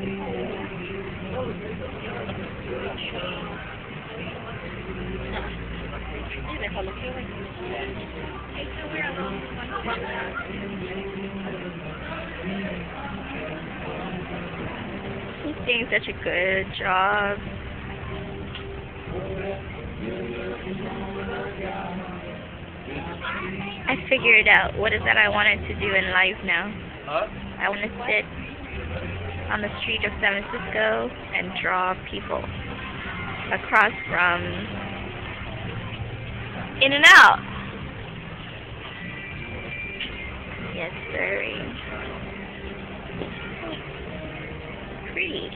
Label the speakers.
Speaker 1: He's doing such a good job. I figured out what is that I wanted to do in life now.
Speaker 2: Huh?
Speaker 1: I want to sit on the street of San Francisco and draw people across from In-N-Out. Yes, sir. Pretty.